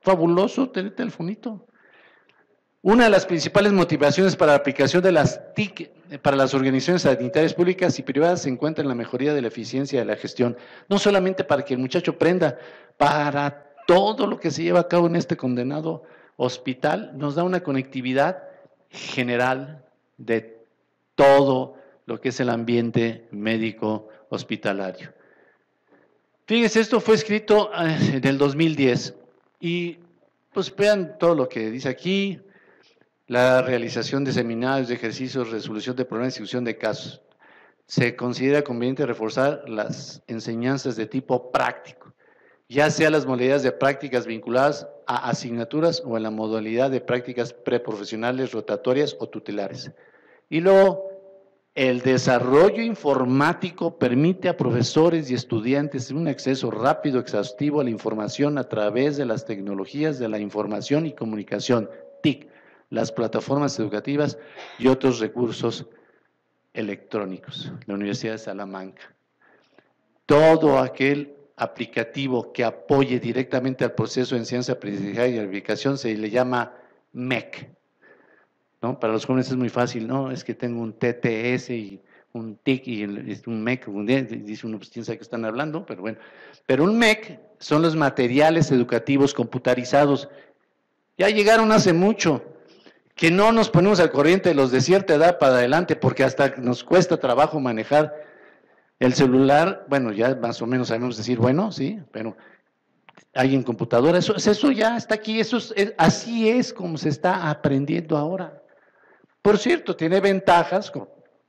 fabuloso tener telefonito. Una de las principales motivaciones para la aplicación de las TIC para las organizaciones sanitarias públicas y privadas se encuentra en la mejoría de la eficiencia de la gestión. No solamente para que el muchacho prenda, para todo lo que se lleva a cabo en este condenado hospital, nos da una conectividad general de todo lo que es el ambiente médico hospitalario. Fíjense, esto fue escrito eh, en el 2010 y pues vean todo lo que dice aquí, la realización de seminarios, de ejercicios, resolución de problemas, discusión de casos. Se considera conveniente reforzar las enseñanzas de tipo práctico ya sea las modalidades de prácticas vinculadas a asignaturas o en la modalidad de prácticas preprofesionales, rotatorias o tutelares. Y luego, el desarrollo informático permite a profesores y estudiantes un acceso rápido, exhaustivo a la información a través de las tecnologías de la información y comunicación, TIC, las plataformas educativas y otros recursos electrónicos. La Universidad de Salamanca. Todo aquel aplicativo que apoye directamente al proceso de enseñanza, aprendizaje y verificación se le llama MEC. ¿no? Para los jóvenes es muy fácil, ¿no? Es que tengo un TTS y un TIC y un MEC, dice uno, pues quién sabe qué están hablando, pero bueno. Pero un MEC son los materiales educativos computarizados. Ya llegaron hace mucho, que no nos ponemos al corriente de los de cierta edad para adelante, porque hasta nos cuesta trabajo manejar el celular, bueno, ya más o menos sabemos decir, bueno, sí, pero hay en computadora, eso, eso ya está aquí, eso es, así es como se está aprendiendo ahora. Por cierto, tiene ventajas, como,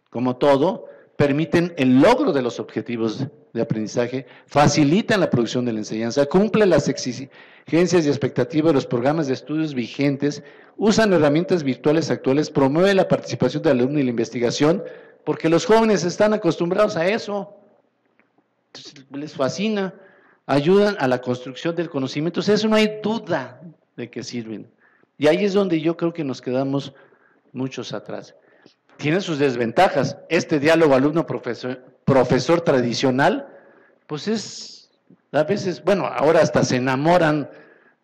como todo, permiten el logro de los objetivos de aprendizaje, facilitan la producción de la enseñanza, cumplen las exigencias y expectativas de los programas de estudios vigentes, usan herramientas virtuales actuales, promueve la participación del alumno y la investigación, porque los jóvenes están acostumbrados a eso, les fascina, ayudan a la construcción del conocimiento, eso no hay duda de que sirven. Y ahí es donde yo creo que nos quedamos muchos atrás. Tiene sus desventajas. Este diálogo alumno-profesor profesor tradicional, pues es, a veces, bueno, ahora hasta se enamoran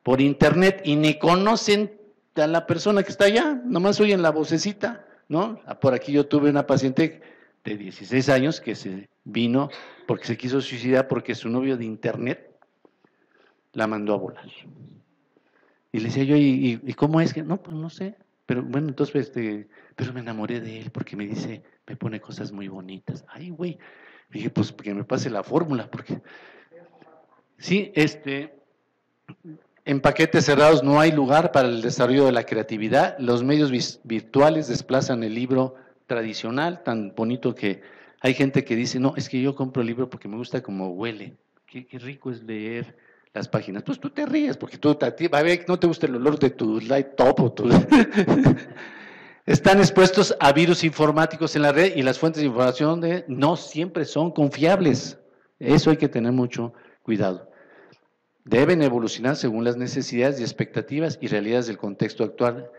por internet y ni conocen a la persona que está allá, nomás oyen la vocecita. ¿no? Por aquí yo tuve una paciente de 16 años que se vino porque se quiso suicidar porque su novio de internet la mandó a volar. Y le decía yo, ¿y, cómo es que? No, pues no sé. Pero bueno, entonces, este, pero me enamoré de él porque me dice, me pone cosas muy bonitas. Ay, güey. Dije, pues que me pase la fórmula, porque. Sí, este. En paquetes cerrados no hay lugar para el desarrollo de la creatividad. Los medios virtuales desplazan el libro tradicional, tan bonito que hay gente que dice, no, es que yo compro el libro porque me gusta como huele. Qué, rico es leer las páginas. Pues tú te ríes porque tú va a ver no te gusta el olor de tu laptop o tu... Están expuestos a virus informáticos en la red y las fuentes de información no siempre son confiables. Eso hay que tener mucho cuidado. Deben evolucionar según las necesidades y expectativas y realidades del contexto actual,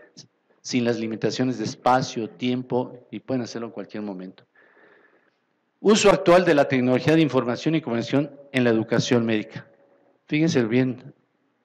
sin las limitaciones de espacio, tiempo, y pueden hacerlo en cualquier momento. Uso actual de la tecnología de información y comunicación en la educación médica. Fíjense bien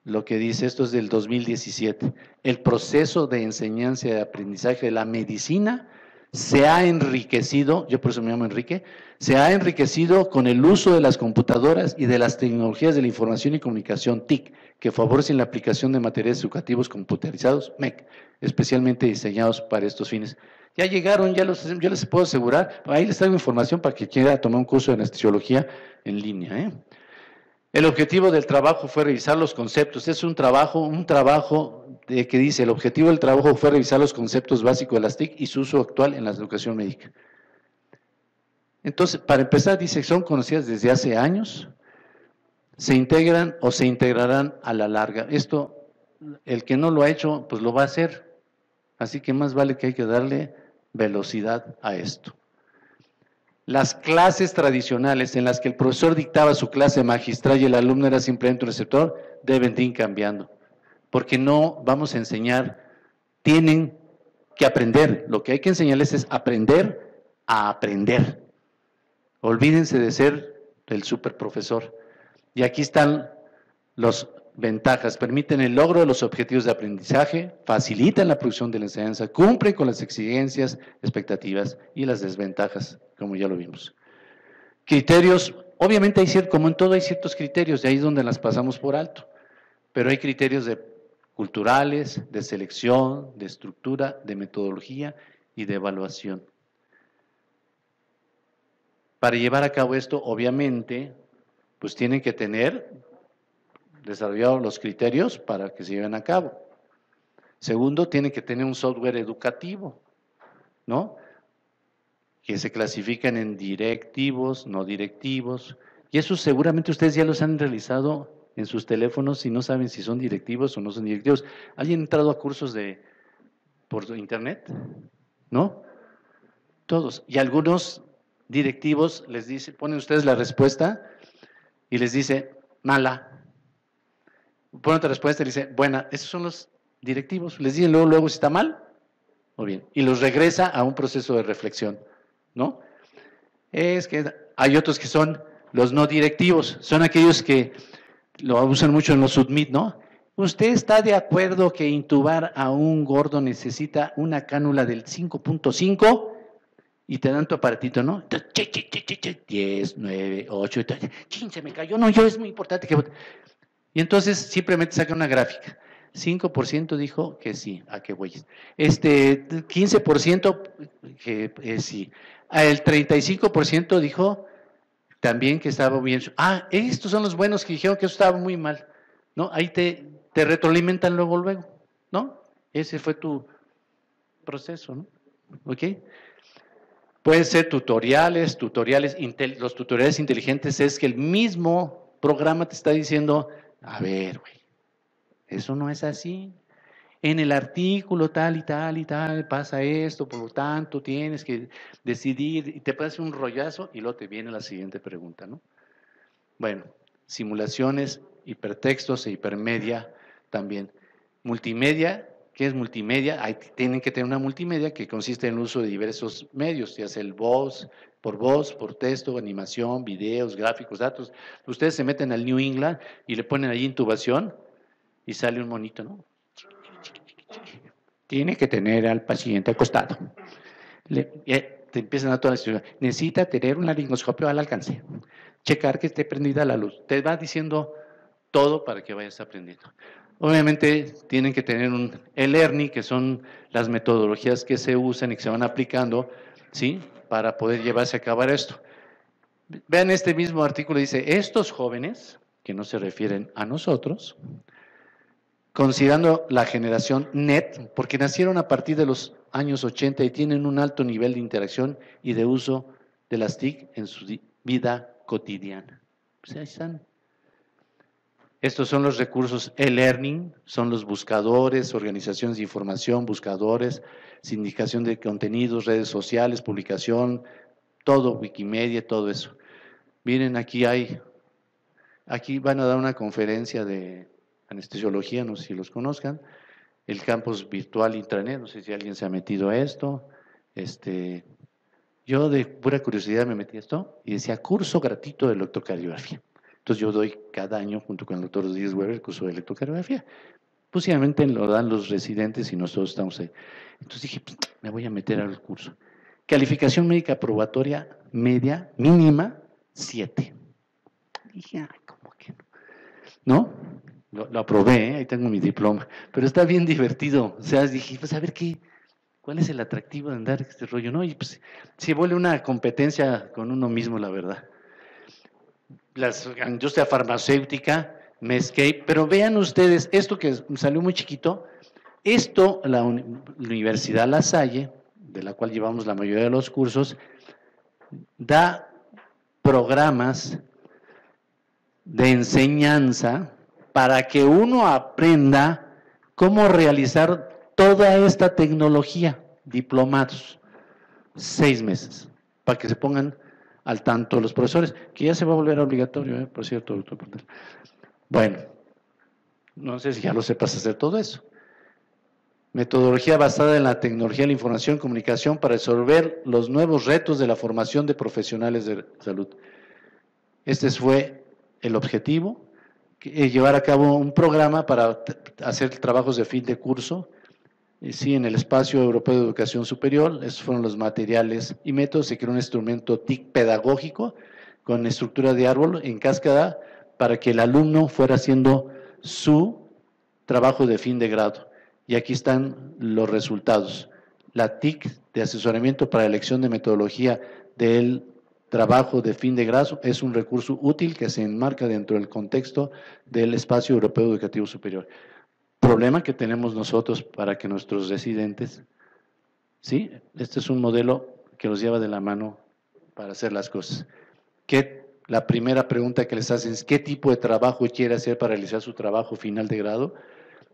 lo que dice, esto es del 2017. El proceso de enseñanza y aprendizaje de la medicina se ha enriquecido, yo por eso me llamo Enrique, se ha enriquecido con el uso de las computadoras y de las tecnologías de la información y comunicación TIC, que favorecen la aplicación de materiales educativos computarizados, MEC, especialmente diseñados para estos fines. Ya llegaron, ya, los, yo les puedo asegurar, ahí les traigo información para que quiera tomar un curso de anestesiología en línea. ¿eh? El objetivo del trabajo fue revisar los conceptos. Es un trabajo, un trabajo de, que dice, el objetivo del trabajo fue revisar los conceptos básicos de las TIC y su uso actual en la educación médica. Entonces, para empezar, dice, son conocidas desde hace años, se integran o se integrarán a la larga. Esto, el que no lo ha hecho, pues lo va a hacer. Así que más vale que hay que darle velocidad a esto. Las clases tradicionales en las que el profesor dictaba su clase magistral y el alumno era simplemente un receptor, deben ir cambiando. Porque no vamos a enseñar, tienen que aprender. Lo que hay que enseñarles es aprender a aprender. Olvídense de ser el superprofesor. Y aquí están los ventajas. Permiten el logro de los objetivos de aprendizaje, facilitan la producción de la enseñanza, cumplen con las exigencias, expectativas y las desventajas, como ya lo vimos. Criterios, obviamente hay cierto, como en todo hay ciertos criterios, de ahí es donde las pasamos por alto, pero hay criterios de culturales, de selección, de estructura, de metodología y de evaluación. Para llevar a cabo esto, obviamente, pues tienen que tener desarrollado los criterios para que se lleven a cabo. Segundo, tiene que tener un software educativo, ¿no? Que se clasifican en directivos, no directivos. Y eso seguramente ustedes ya los han realizado en sus teléfonos y no saben si son directivos o no son directivos. ¿Alguien ha entrado a cursos de por internet? ¿No? Todos. Y algunos directivos les dice, ponen ustedes la respuesta y les dice mala, pone otra respuesta y dice, buena, esos son los directivos. Les dicen luego, luego si está mal o bien. Y los regresa a un proceso de reflexión, ¿no? Es que hay otros que son los no directivos, son aquellos que lo usan mucho en los submit, ¿no? ¿Usted está de acuerdo que intubar a un gordo necesita una cánula del 5.5? Y te dan tu aparatito, ¿no? 10, 9, 8, 15 me cayó. No, yo es muy importante que... Y entonces simplemente saca una gráfica. 5% dijo que sí, a qué güeyes. Este 15% que eh, sí. El 35% dijo también que estaba bien. Ah, estos son los buenos que dijeron que eso estaba muy mal. ¿No? Ahí te, te retroalimentan luego, luego. ¿No? Ese fue tu proceso, ¿no? ¿Ok? Pueden ser tutoriales, tutoriales, los tutoriales inteligentes es que el mismo programa te está diciendo, a ver, güey, eso no es así. En el artículo tal y tal y tal pasa esto, por lo tanto tienes que decidir y te parece un rollazo y luego te viene la siguiente pregunta, ¿no? Bueno, simulaciones, hipertextos e hipermedia también. Multimedia, ¿qué es multimedia? Tienen que tener una multimedia que consiste en el uso de diversos medios, ya sea el voz, por voz, por texto, animación, videos, gráficos, datos. Ustedes se meten al New England y le ponen ahí intubación y sale un monito, ¿no? Tiene que tener al paciente acostado. Eh, te empiezan a toda la Necesita tener un laringoscopio al alcance. Checar que esté prendida la luz. Te va diciendo todo para que vayas aprendiendo. Obviamente tienen que tener un e-learning, que son las metodologías que se usan y que se van aplicando, ¿sí? Para poder llevarse a cabo esto. Vean este mismo artículo, dice, estos jóvenes, que no se refieren a nosotros, considerando la generación NET, porque nacieron a partir de los años 80 y tienen un alto nivel de interacción y de uso de las TIC en su vida cotidiana. Pues ahí están. Estos son los recursos e-learning, son los buscadores, organizaciones de información, buscadores, sindicación de contenidos, redes sociales, publicación, todo, Wikimedia, todo eso. Miren, aquí hay, aquí van a dar una conferencia de anestesiología, no sé si los conozcan, el campus virtual intranet, no sé si alguien se ha metido a esto, este, yo de pura curiosidad me metí a esto y decía curso gratuito de electrocardiografía. Entonces yo doy cada año junto con el doctor Díaz Weber el curso de electrocardiografía. Posiblemente lo dan los residentes y nosotros estamos ahí. Entonces dije, pues, me voy a meter al curso. Calificación médica probatoria media mínima, 7. Dije, ay, ¿cómo que no? ¿No? Lo, aprobé, ¿eh? ahí tengo mi diploma. Pero está bien divertido. O sea, dije, pues a ver qué, ¿Cuál es el atractivo de andar este rollo? No, y pues se vuelve una competencia con uno mismo, la verdad. La industria farmacéutica, Mescape, pero vean ustedes, esto que salió muy chiquito, esto la, Universidad La Salle, de la cual llevamos la mayoría de los cursos, da programas de enseñanza para que uno aprenda cómo realizar toda esta tecnología, diplomados, seis meses, para que se pongan al tanto los profesores, que ya se va a volver obligatorio, ¿eh? por cierto, doctor Bueno, no sé si ya lo sepas hacer todo eso. Metodología basada en la tecnología de la información y comunicación para resolver los nuevos retos de la formación de profesionales de salud. Este fue el objetivo, llevar a cabo un programa para hacer trabajos de fin de curso, sí, en el espacio europeo de educación superior, esos fueron los materiales y métodos, se creó un instrumento TIC pedagógico con estructura de árbol en cascada para que el alumno fuera haciendo su trabajo de fin de grado. Y aquí están los resultados. La TIC de asesoramiento para elección de metodología del trabajo de fin de grado es un recurso útil que se enmarca dentro del contexto del espacio europeo educativo superior problema que tenemos nosotros para que nuestros residentes, ¿sí? Este es un modelo que los lleva de la mano para hacer las cosas. ¿Qué, la primera pregunta que les hacen es, ¿qué tipo de trabajo quiere hacer para realizar su trabajo final de grado?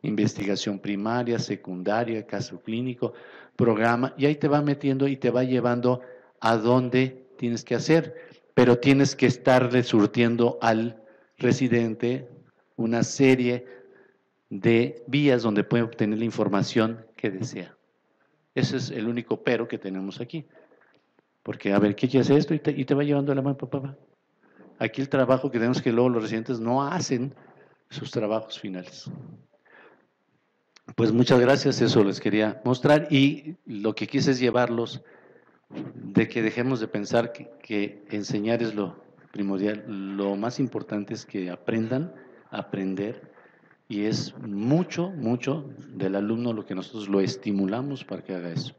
Investigación primaria, secundaria, caso clínico, programa, y ahí te va metiendo y te va llevando a dónde tienes que hacer, pero tienes que estarle surtiendo al residente una serie de vías donde puede obtener la información que desea. Ese es el único pero que tenemos aquí. Porque, a ver, ¿qué hace esto? Y te, va llevando la mano, papá. Aquí el trabajo que tenemos que luego los residentes no hacen sus trabajos finales. Pues muchas gracias, eso les quería mostrar. Y lo que quise es llevarlos de que dejemos de pensar que, que enseñar es lo primordial. Lo más importante es que aprendan a aprender y es mucho, mucho del alumno lo que nosotros lo estimulamos para que haga eso.